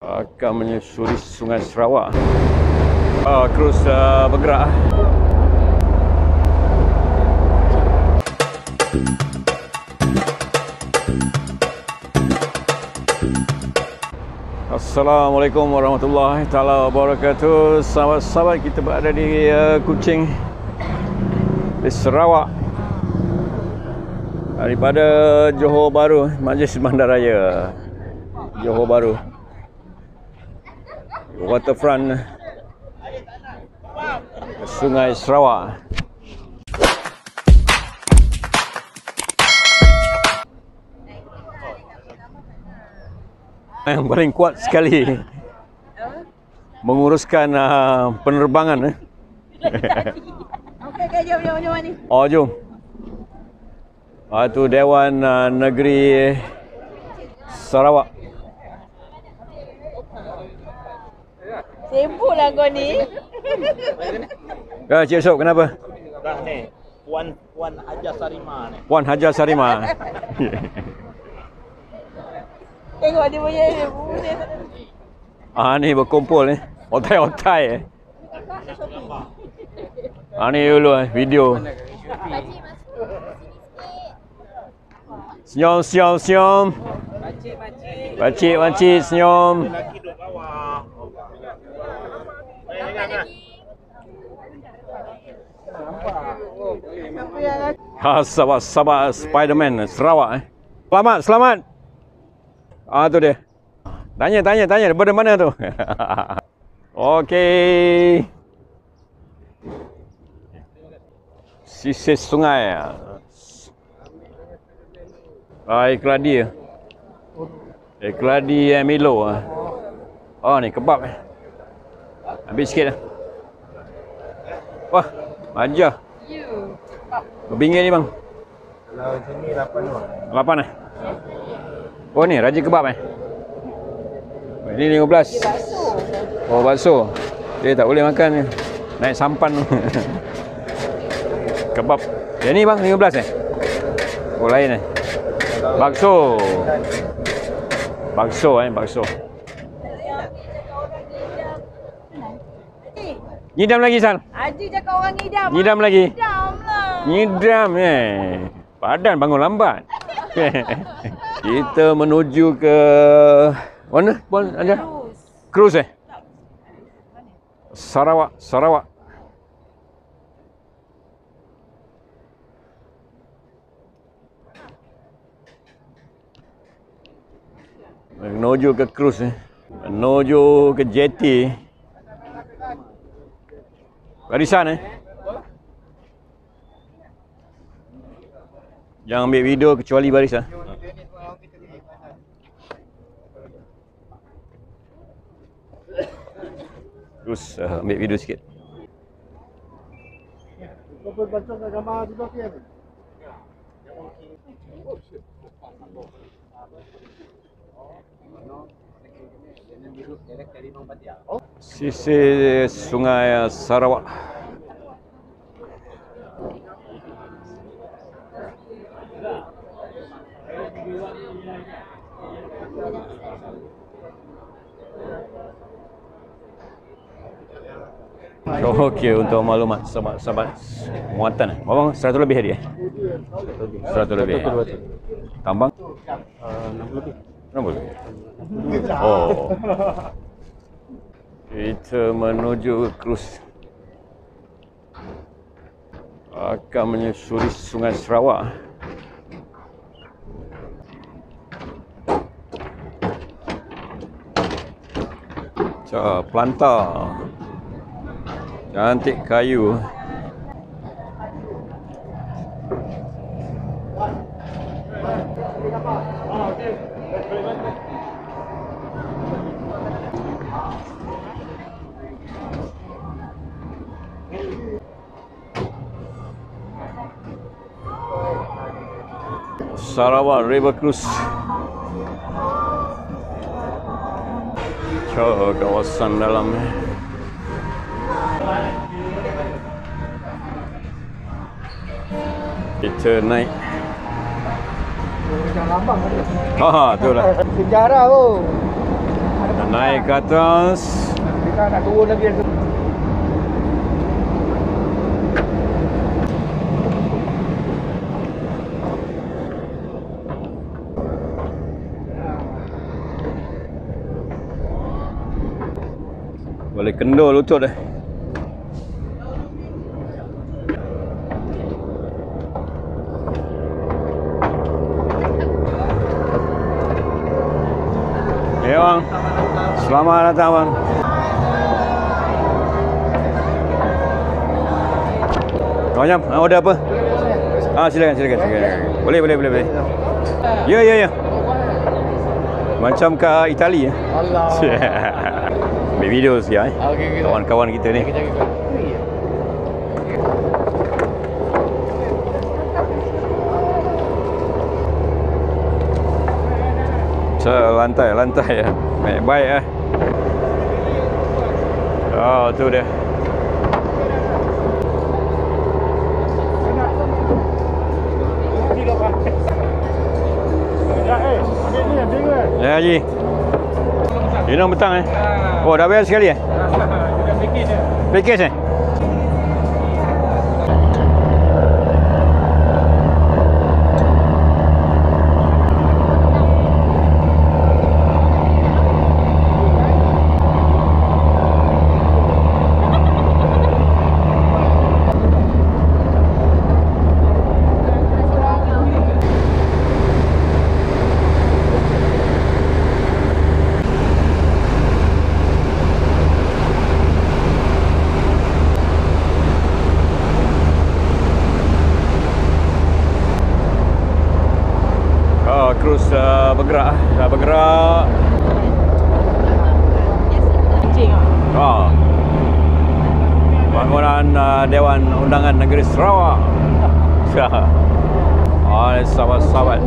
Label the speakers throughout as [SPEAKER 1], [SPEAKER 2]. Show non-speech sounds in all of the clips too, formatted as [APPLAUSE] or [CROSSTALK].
[SPEAKER 1] akan menyusuri Sungai Sarawak. Uh, krus uh, bergerak. Assalamualaikum warahmatullahi taala wabarakatuh. Sahabat-sahabat kita berada di uh, Kuching di Sarawak. Daripada Johor Bahru, Majlis Bandaraya Johor Bahru. Waterfront Sungai Sarawak. Yang paling kuat sekali menguruskan uh, penerbangan. Eh. [LAUGHS]
[SPEAKER 2] Okey, jom, jom, jom ni.
[SPEAKER 1] Oh, jom. Ah, tu Dewan uh, Negeri Sarawak.
[SPEAKER 2] Sibuk lah kau ni.
[SPEAKER 1] Ya, Cik Sob, kenapa?
[SPEAKER 3] Dah ni, Puan Puan Hajar Sarima ni.
[SPEAKER 1] Puan Hajar Sarima. [LAUGHS]
[SPEAKER 2] Tengok dia punya punya.
[SPEAKER 1] ah, ni berkumpul ni. Otai-otai eh. Ah, ni dulu eh, video. Senyum, senyum, senyum. Pakcik, pakcik, senyum.
[SPEAKER 3] Bawah. Jangan jangan.
[SPEAKER 1] Ha, sahabat, sahabat Spiderman Sarawak eh. Selamat, selamat. Ah tu dia. Tanya, tanya, tanya. Daripada mana tu? [LAUGHS] Okey. Sisir sungai. Ah, ikladi. Ikladi eh, Milo. Oh, ni kebab eh. Ambil sikit lah. Wah, majah. Berbingit ni bang.
[SPEAKER 3] Kalau sini 8 orang.
[SPEAKER 1] Lapan eh? Oh ni Raja Kebab eh? Ini 15. Oh bakso. Dia tak boleh makan ni. Naik sampan tu. [LAUGHS] Kebab. Yang ni bang 15 eh? Oh lain eh? Bakso. Bakso eh, bakso. Nyidam lagi Sal.
[SPEAKER 2] Haji cakap orang ngidam.
[SPEAKER 1] Ngidam lagi.
[SPEAKER 2] Ngidam lah.
[SPEAKER 1] Nyidam eh. Padan bangun lambat. [LAUGHS] Kita menuju ke mana? Puan Anja? Cruise eh? Sarawak, Sarawak. Menuju ke cruise eh. Menuju ke jetty. Barisan eh. Jangan ambil video kecuali barisan. Terus uh, ambil video sikit. Sisi Sungai Sarawak. Okey untuk maklumat sahabat-sahabat muatan. eh. Abang 100 lebih hari eh? 100 lebih. Tambang?
[SPEAKER 3] Uh, 60 lebih.
[SPEAKER 1] Kenapa lebih? Oh. Kita menuju cruise. Akan menyusuri Sungai Sarawak. Cak, pelantar. Cantik kayu. Sarawak River Cruise. Cak, kawasan dalam. Kita naik.
[SPEAKER 4] Macam lambang tadi.
[SPEAKER 1] Ha, tu lah.
[SPEAKER 4] Sejarah tu. Ada
[SPEAKER 1] Naik ke atas.
[SPEAKER 4] Kita nak turun lagi.
[SPEAKER 1] Kendor lutut dah. Ya bang. Selamat datang bang. Kau nyam, nak order apa? Ah silakan silakan silakan. Boleh boleh boleh boleh. Ya ya ya. Macam ke Itali ya.
[SPEAKER 4] Allah. [LAUGHS]
[SPEAKER 1] Ambil video sikit eh.
[SPEAKER 4] Okey okey.
[SPEAKER 1] Kawan-kawan kita ni.
[SPEAKER 4] Kita kita.
[SPEAKER 1] So, lantai, lantai ya. Baik, baik eh. Oh, tu dia. Ya, Haji. Ini petang eh. Oh, dah bayar sekali eh? [LAUGHS] Package eh? Oh, cruise uh, bergerak. Dah bergerak.
[SPEAKER 2] Anjing ah.
[SPEAKER 1] Oh. Bangunan Dewan Undangan Negeri Sarawak. [LAUGHS] ini sahabat-sahabat.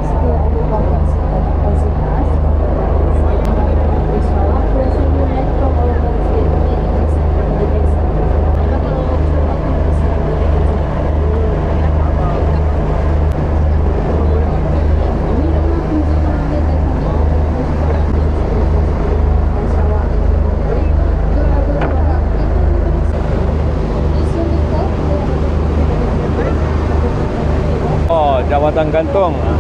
[SPEAKER 1] Oh, Jabatan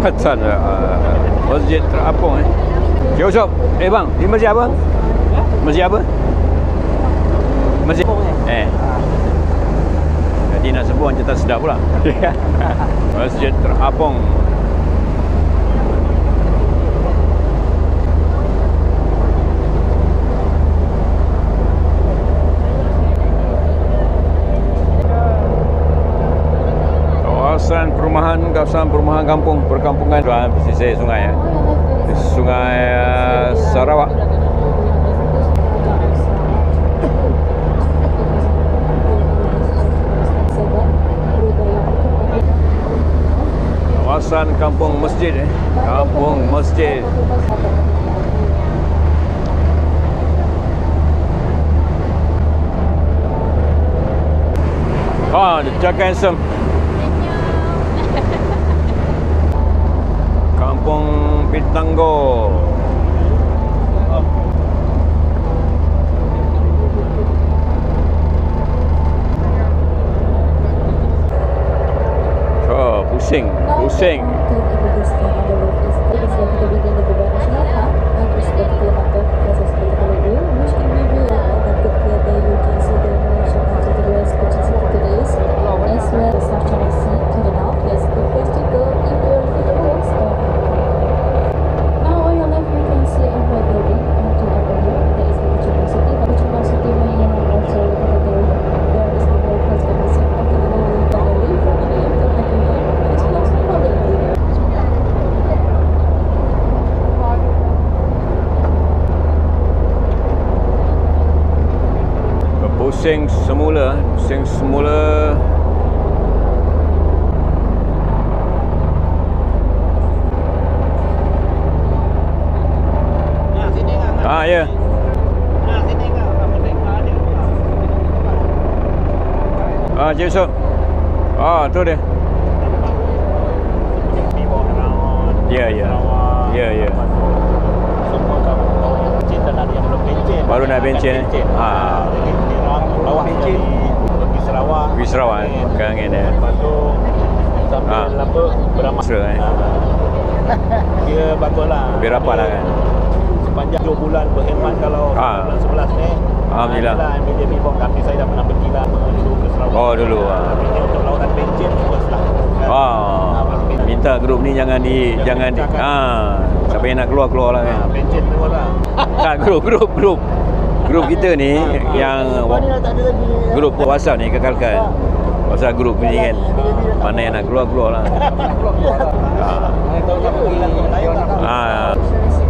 [SPEAKER 1] Jambatan uh, Masjid Terapung eh. Usop, eh bang, ni masjid apa? Masjid apa? Masjid eh. Jadi nak sebut tak sedap pula. [LAUGHS] Masjid Terapung. Kawasan perumahan, kawasan perumahan kampung, perkampungan di pesisir sungai ya. Sungai uh, Sarawak. Kawasan kampung masjid eh. Kampung masjid. Ah, the Jack Handsome. Kampung Pitanggo. Oh, pusing, pusing. Pusing semula, pusing semula. Ah ya.
[SPEAKER 3] Ada.
[SPEAKER 1] Ah Cik Yusof. Ah tu dia. Ya, ya. Ya, ya.
[SPEAKER 3] Semua belum pencen.
[SPEAKER 1] Baru nak pencen, eh?
[SPEAKER 3] pencen. Bawah pencen. Pergi Sarawak.
[SPEAKER 1] Pergi Sarawak, eh?
[SPEAKER 3] Angin.
[SPEAKER 1] Makan angin, eh?
[SPEAKER 3] Lepas tu sambil
[SPEAKER 1] Ah.
[SPEAKER 3] apa beramal.
[SPEAKER 1] Mesra, eh?
[SPEAKER 3] Ah. Dia baguslah.
[SPEAKER 1] Lebih rapat lah
[SPEAKER 3] Dia
[SPEAKER 1] kan?
[SPEAKER 3] Sepanjang 2 bulan berkhidmat kalau
[SPEAKER 1] Ah.
[SPEAKER 3] bulan 11 ni.
[SPEAKER 1] Alhamdulillah.
[SPEAKER 3] Ah, inilah MBJ Bipong kami saya dah pernah pergi lah dulu ke Sarawak.
[SPEAKER 1] Oh, dulu, ah.
[SPEAKER 3] Tapi ni untuk lautan pencen first lah.
[SPEAKER 1] Ah. Minta grup ni jangan di jangan di ah siapa yang nak keluar keluar lah kan.
[SPEAKER 3] Pencen tu lah. [LAUGHS]
[SPEAKER 1] Tak grup grup grup. Grup kita ni yang grup WhatsApp ni kekalkan. Pasal grup ni kan. Mana yang nak keluar keluar lah. [LAUGHS] Ah.
[SPEAKER 3] Mana